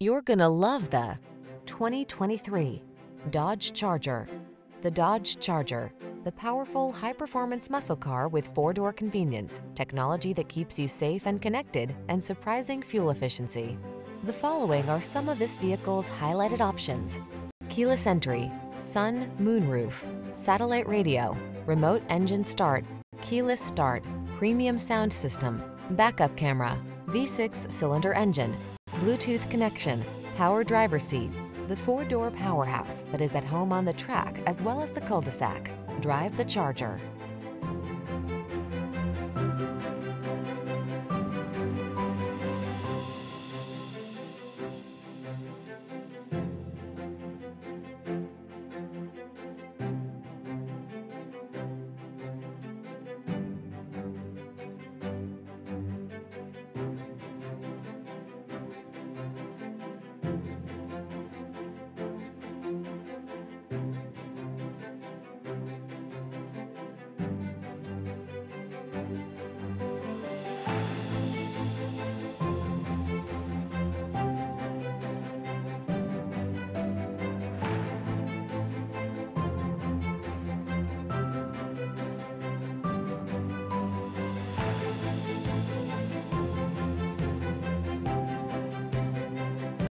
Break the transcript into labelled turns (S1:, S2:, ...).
S1: You're gonna love the 2023 Dodge Charger. The Dodge Charger, the powerful, high-performance muscle car with four-door convenience, technology that keeps you safe and connected, and surprising fuel efficiency. The following are some of this vehicle's highlighted options. Keyless entry, sun, moonroof, satellite radio, remote engine start, keyless start, premium sound system, backup camera, V6 cylinder engine, Bluetooth connection, power driver seat, the four-door powerhouse that is at home on the track as well as the cul-de-sac. Drive the Charger.